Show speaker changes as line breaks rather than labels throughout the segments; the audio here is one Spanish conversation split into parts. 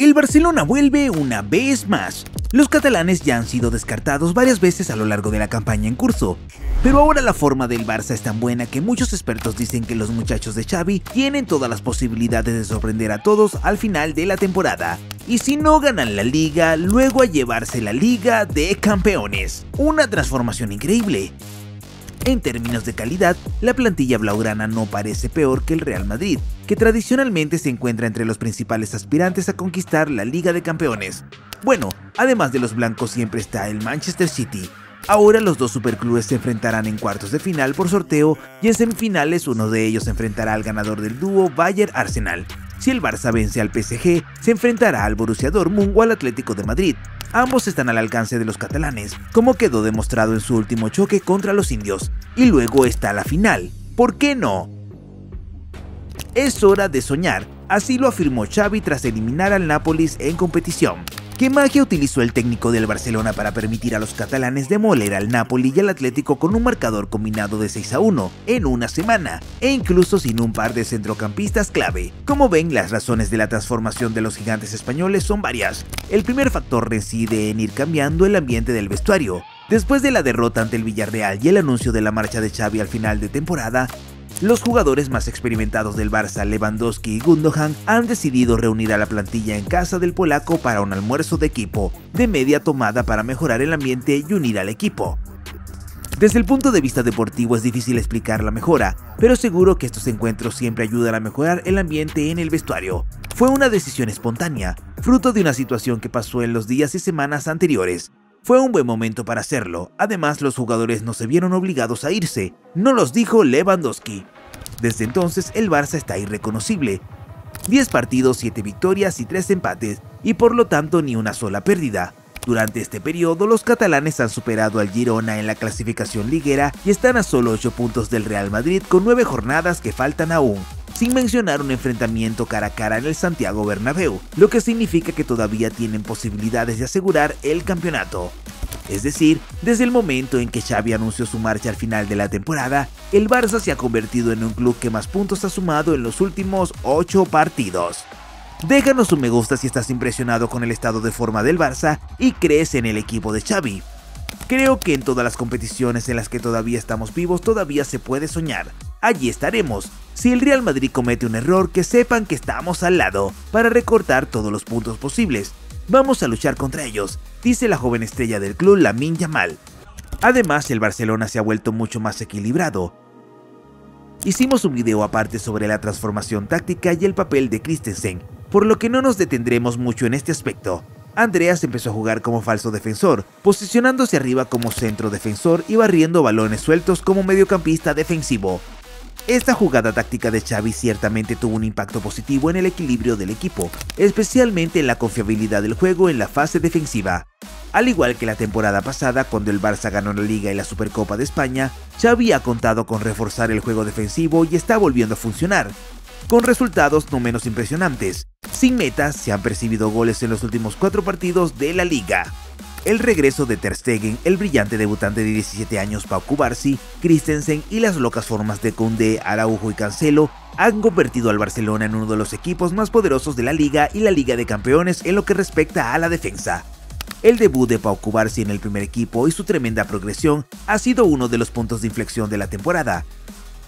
El Barcelona vuelve una vez más. Los catalanes ya han sido descartados varias veces a lo largo de la campaña en curso, pero ahora la forma del Barça es tan buena que muchos expertos dicen que los muchachos de Xavi tienen todas las posibilidades de sorprender a todos al final de la temporada. Y si no ganan la liga, luego a llevarse la liga de campeones. Una transformación increíble. En términos de calidad, la plantilla blaugrana no parece peor que el Real Madrid, que tradicionalmente se encuentra entre los principales aspirantes a conquistar la Liga de Campeones. Bueno, además de los blancos siempre está el Manchester City. Ahora los dos superclubes se enfrentarán en cuartos de final por sorteo y en semifinales uno de ellos enfrentará al ganador del dúo Bayern-Arsenal. Si el Barça vence al PSG, se enfrentará al Borussia Dortmund o al Atlético de Madrid, Ambos están al alcance de los catalanes, como quedó demostrado en su último choque contra los indios. Y luego está la final. ¿Por qué no? Es hora de soñar, así lo afirmó Xavi tras eliminar al Nápoles en competición. ¿Qué magia utilizó el técnico del Barcelona para permitir a los catalanes demoler al Napoli y al Atlético con un marcador combinado de 6 a 1 en una semana, e incluso sin un par de centrocampistas clave? Como ven, las razones de la transformación de los gigantes españoles son varias. El primer factor reside en ir cambiando el ambiente del vestuario. Después de la derrota ante el Villarreal y el anuncio de la marcha de Xavi al final de temporada, los jugadores más experimentados del Barça, Lewandowski y Gundogan, han decidido reunir a la plantilla en casa del polaco para un almuerzo de equipo, de media tomada para mejorar el ambiente y unir al equipo. Desde el punto de vista deportivo es difícil explicar la mejora, pero seguro que estos encuentros siempre ayudan a mejorar el ambiente en el vestuario. Fue una decisión espontánea, fruto de una situación que pasó en los días y semanas anteriores, fue un buen momento para hacerlo, además los jugadores no se vieron obligados a irse, no los dijo Lewandowski. Desde entonces el Barça está irreconocible. 10 partidos, 7 victorias y 3 empates, y por lo tanto ni una sola pérdida. Durante este periodo, los catalanes han superado al Girona en la clasificación liguera y están a solo 8 puntos del Real Madrid con 9 jornadas que faltan aún sin mencionar un enfrentamiento cara a cara en el Santiago Bernabéu, lo que significa que todavía tienen posibilidades de asegurar el campeonato. Es decir, desde el momento en que Xavi anunció su marcha al final de la temporada, el Barça se ha convertido en un club que más puntos ha sumado en los últimos 8 partidos. Déjanos un me gusta si estás impresionado con el estado de forma del Barça y crees en el equipo de Xavi. Creo que en todas las competiciones en las que todavía estamos vivos todavía se puede soñar. Allí estaremos. Si el Real Madrid comete un error, que sepan que estamos al lado, para recortar todos los puntos posibles. Vamos a luchar contra ellos, dice la joven estrella del club Lamin Yamal. Además, el Barcelona se ha vuelto mucho más equilibrado. Hicimos un video aparte sobre la transformación táctica y el papel de Christensen, por lo que no nos detendremos mucho en este aspecto. Andreas empezó a jugar como falso defensor, posicionándose arriba como centro defensor y barriendo balones sueltos como mediocampista defensivo. Esta jugada táctica de Xavi ciertamente tuvo un impacto positivo en el equilibrio del equipo, especialmente en la confiabilidad del juego en la fase defensiva. Al igual que la temporada pasada, cuando el Barça ganó la Liga y la Supercopa de España, Xavi ha contado con reforzar el juego defensivo y está volviendo a funcionar, con resultados no menos impresionantes. Sin metas, se han percibido goles en los últimos cuatro partidos de la liga. El regreso de Ter Stegen, el brillante debutante de 17 años Pau Cubarsi, Christensen y las locas formas de Koundé, Araujo y Cancelo han convertido al Barcelona en uno de los equipos más poderosos de la liga y la Liga de Campeones en lo que respecta a la defensa. El debut de Pau Cubarsi en el primer equipo y su tremenda progresión ha sido uno de los puntos de inflexión de la temporada.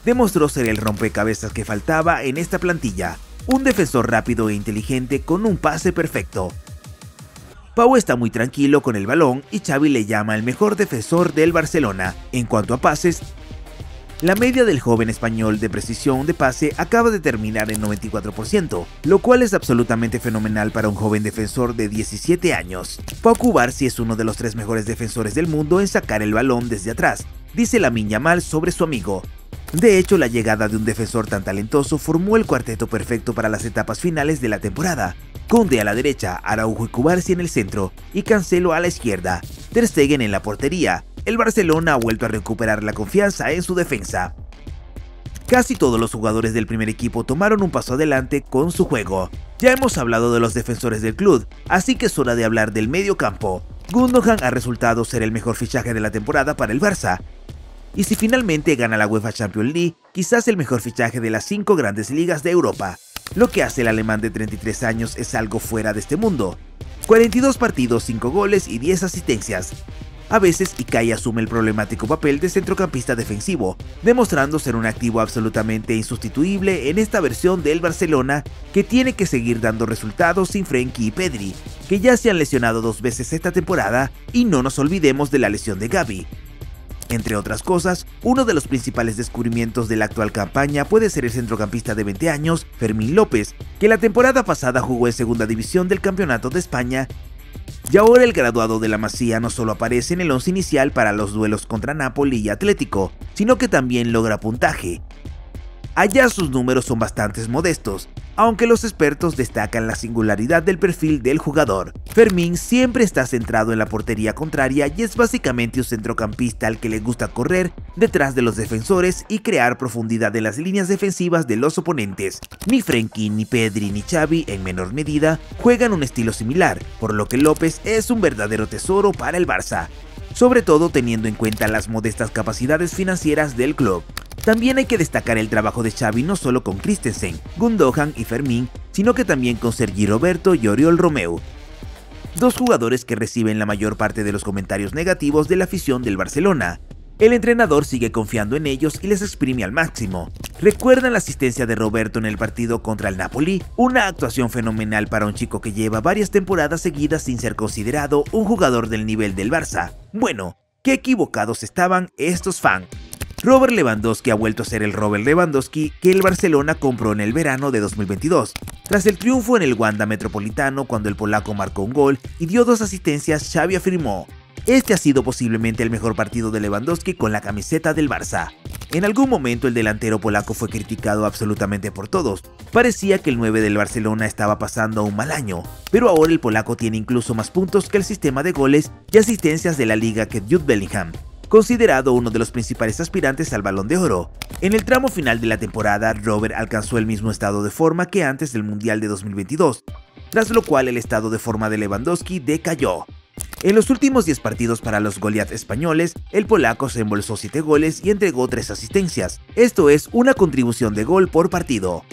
Demostró ser el rompecabezas que faltaba en esta plantilla, un defensor rápido e inteligente con un pase perfecto. Pau está muy tranquilo con el balón y Xavi le llama el mejor defensor del Barcelona. En cuanto a pases, la media del joven español de precisión de pase acaba de terminar en 94%, lo cual es absolutamente fenomenal para un joven defensor de 17 años. Pau Cubarsi es uno de los tres mejores defensores del mundo en sacar el balón desde atrás, dice la Mal sobre su amigo. De hecho, la llegada de un defensor tan talentoso formó el cuarteto perfecto para las etapas finales de la temporada. Conde a la derecha, Araujo y Cubarsi en el centro y Cancelo a la izquierda. Ter Stegen en la portería. El Barcelona ha vuelto a recuperar la confianza en su defensa. Casi todos los jugadores del primer equipo tomaron un paso adelante con su juego. Ya hemos hablado de los defensores del club, así que es hora de hablar del medio campo. Gundogan ha resultado ser el mejor fichaje de la temporada para el Barça, y si finalmente gana la UEFA Champions League, quizás el mejor fichaje de las cinco grandes ligas de Europa. Lo que hace el alemán de 33 años es algo fuera de este mundo. 42 partidos, 5 goles y 10 asistencias. A veces Ikai asume el problemático papel de centrocampista defensivo, demostrando ser un activo absolutamente insustituible en esta versión del Barcelona que tiene que seguir dando resultados sin Frenkie y Pedri, que ya se han lesionado dos veces esta temporada y no nos olvidemos de la lesión de Gaby. Entre otras cosas, uno de los principales descubrimientos de la actual campaña puede ser el centrocampista de 20 años, Fermín López, que la temporada pasada jugó en segunda división del Campeonato de España y ahora el graduado de la Masía no solo aparece en el once inicial para los duelos contra Napoli y Atlético, sino que también logra puntaje. Allá sus números son bastante modestos, aunque los expertos destacan la singularidad del perfil del jugador. Fermín siempre está centrado en la portería contraria y es básicamente un centrocampista al que le gusta correr detrás de los defensores y crear profundidad en las líneas defensivas de los oponentes. Ni Frenkie, ni Pedri, ni Xavi, en menor medida, juegan un estilo similar, por lo que López es un verdadero tesoro para el Barça sobre todo teniendo en cuenta las modestas capacidades financieras del club. También hay que destacar el trabajo de Xavi no solo con Christensen, Gundogan y Fermín, sino que también con Sergi Roberto y Oriol Romeu, dos jugadores que reciben la mayor parte de los comentarios negativos de la afición del Barcelona. El entrenador sigue confiando en ellos y les exprime al máximo. ¿Recuerdan la asistencia de Roberto en el partido contra el Napoli? Una actuación fenomenal para un chico que lleva varias temporadas seguidas sin ser considerado un jugador del nivel del Barça. Bueno, qué equivocados estaban estos fans. Robert Lewandowski ha vuelto a ser el Robert Lewandowski que el Barcelona compró en el verano de 2022. Tras el triunfo en el Wanda Metropolitano cuando el polaco marcó un gol y dio dos asistencias, Xavi afirmó, este ha sido posiblemente el mejor partido de Lewandowski con la camiseta del Barça. En algún momento el delantero polaco fue criticado absolutamente por todos. Parecía que el 9 del Barcelona estaba pasando un mal año, pero ahora el polaco tiene incluso más puntos que el sistema de goles y asistencias de la liga que Jude Bellingham, considerado uno de los principales aspirantes al balón de oro. En el tramo final de la temporada, Robert alcanzó el mismo estado de forma que antes del Mundial de 2022, tras lo cual el estado de forma de Lewandowski decayó. En los últimos 10 partidos para los Goliath españoles, el polaco se embolsó 7 goles y entregó 3 asistencias, esto es una contribución de gol por partido.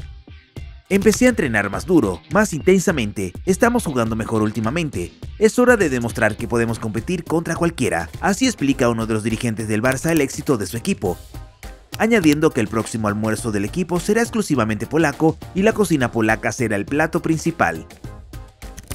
Empecé a entrenar más duro, más intensamente, estamos jugando mejor últimamente, es hora de demostrar que podemos competir contra cualquiera, así explica uno de los dirigentes del Barça el éxito de su equipo, añadiendo que el próximo almuerzo del equipo será exclusivamente polaco y la cocina polaca será el plato principal.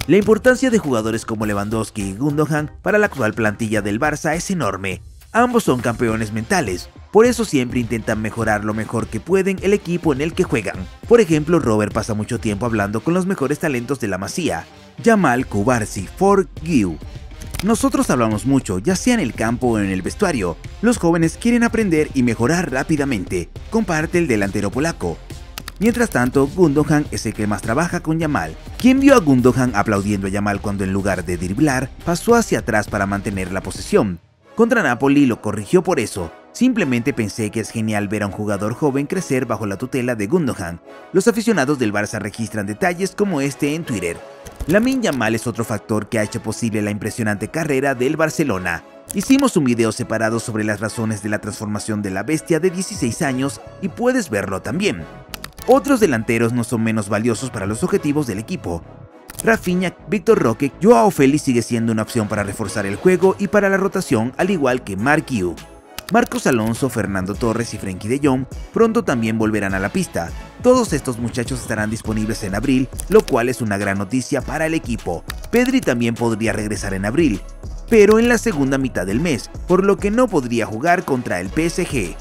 La importancia de jugadores como Lewandowski y Gundogan para la actual plantilla del Barça es enorme. Ambos son campeones mentales, por eso siempre intentan mejorar lo mejor que pueden el equipo en el que juegan. Por ejemplo, Robert pasa mucho tiempo hablando con los mejores talentos de la Masía, Jamal Kubarsi, For Giu. Nosotros hablamos mucho, ya sea en el campo o en el vestuario. Los jóvenes quieren aprender y mejorar rápidamente, comparte el delantero polaco. Mientras tanto, Gundogan es el que más trabaja con Yamal, quien vio a Gundogan aplaudiendo a Yamal cuando en lugar de driblar, pasó hacia atrás para mantener la posesión. Contra Napoli lo corrigió por eso, Simplemente pensé que es genial ver a un jugador joven crecer bajo la tutela de Gundogan. Los aficionados del Barça registran detalles como este en Twitter. Lamin Yamal es otro factor que ha hecho posible la impresionante carrera del Barcelona. Hicimos un video separado sobre las razones de la transformación de la bestia de 16 años y puedes verlo también. Otros delanteros no son menos valiosos para los objetivos del equipo. Rafinha, Víctor Roque, Joao Félix sigue siendo una opción para reforzar el juego y para la rotación, al igual que Mark. Marcos Alonso, Fernando Torres y Frenkie de Jong pronto también volverán a la pista. Todos estos muchachos estarán disponibles en abril, lo cual es una gran noticia para el equipo. Pedri también podría regresar en abril, pero en la segunda mitad del mes, por lo que no podría jugar contra el PSG.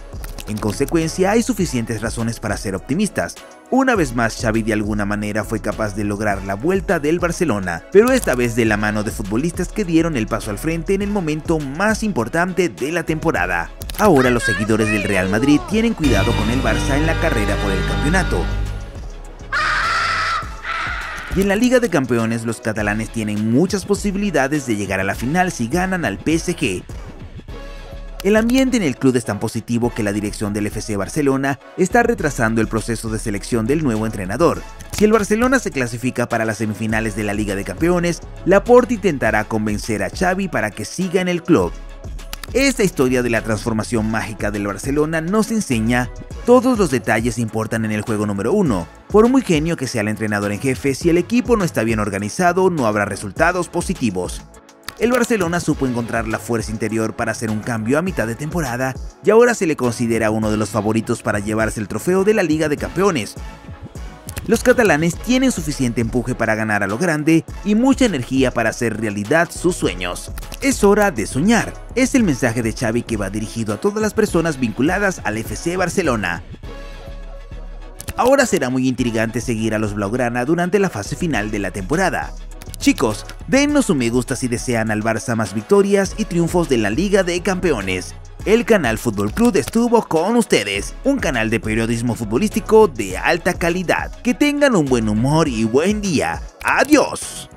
En consecuencia, hay suficientes razones para ser optimistas. Una vez más, Xavi de alguna manera fue capaz de lograr la vuelta del Barcelona, pero esta vez de la mano de futbolistas que dieron el paso al frente en el momento más importante de la temporada. Ahora los seguidores del Real Madrid tienen cuidado con el Barça en la carrera por el campeonato. Y en la Liga de Campeones los catalanes tienen muchas posibilidades de llegar a la final si ganan al PSG, el ambiente en el club es tan positivo que la dirección del FC Barcelona está retrasando el proceso de selección del nuevo entrenador. Si el Barcelona se clasifica para las semifinales de la Liga de Campeones, Laporte intentará convencer a Xavi para que siga en el club. Esta historia de la transformación mágica del Barcelona nos enseña todos los detalles importan en el juego número 1. Por muy genio que sea el entrenador en jefe, si el equipo no está bien organizado, no habrá resultados positivos. El Barcelona supo encontrar la fuerza interior para hacer un cambio a mitad de temporada y ahora se le considera uno de los favoritos para llevarse el trofeo de la Liga de Campeones. Los catalanes tienen suficiente empuje para ganar a lo grande y mucha energía para hacer realidad sus sueños. Es hora de soñar, es el mensaje de Xavi que va dirigido a todas las personas vinculadas al FC Barcelona. Ahora será muy intrigante seguir a los Blaugrana durante la fase final de la temporada. Chicos, denos un me gusta si desean al Barça más victorias y triunfos de la Liga de Campeones. El canal Fútbol Club estuvo con ustedes, un canal de periodismo futbolístico de alta calidad. Que tengan un buen humor y buen día. Adiós.